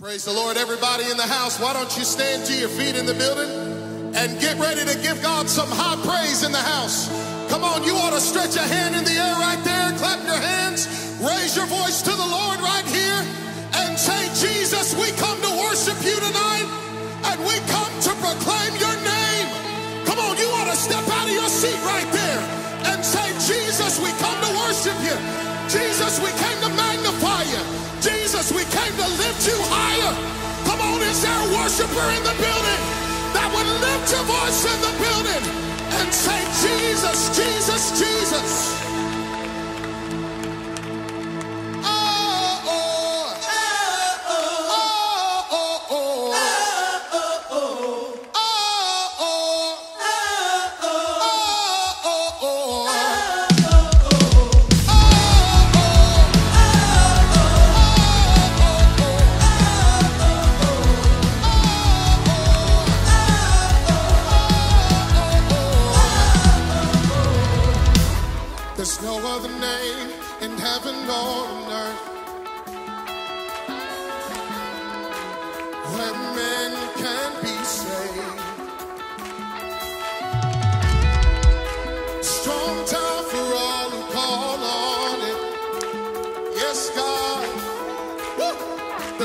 Praise the Lord, everybody in the house. Why don't you stand to your feet in the building and get ready to give God some high praise in the house? Come on, you ought to stretch a hand in the air right there, clap your hands, raise your voice to the Lord right here, and say, Jesus, we come to worship you tonight, and we come to proclaim your name. Come on, you ought to step out of your seat right there and say, Jesus, we come to worship you. Jesus, we came to magnify. We came to lift you higher. Come on, is there a worshiper in the building that would lift your voice in the building and say, Jesus, Jesus, Jesus?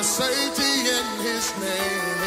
Safety in His name.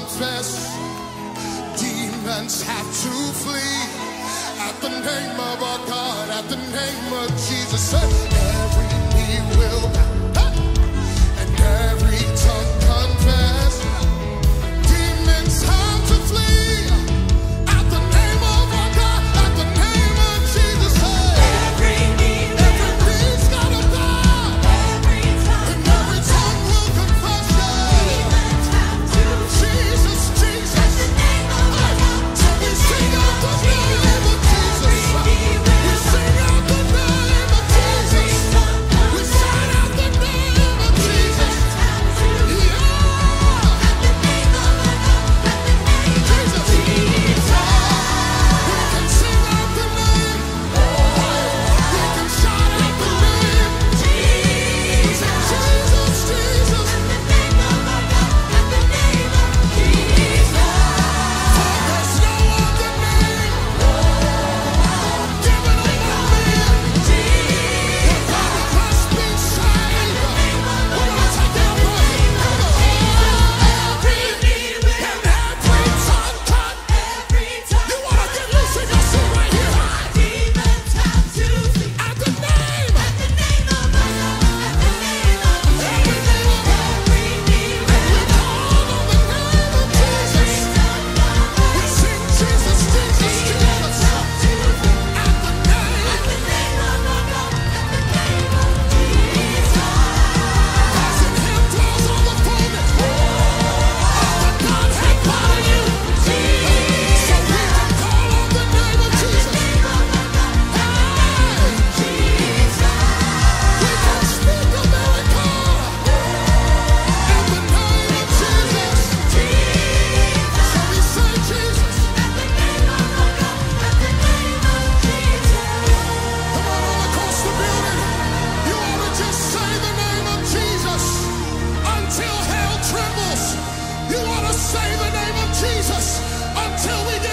Confess. Demons have to flee at the name of our God, at the name of Jesus. Every knee will bow You want to say the name of Jesus until we get.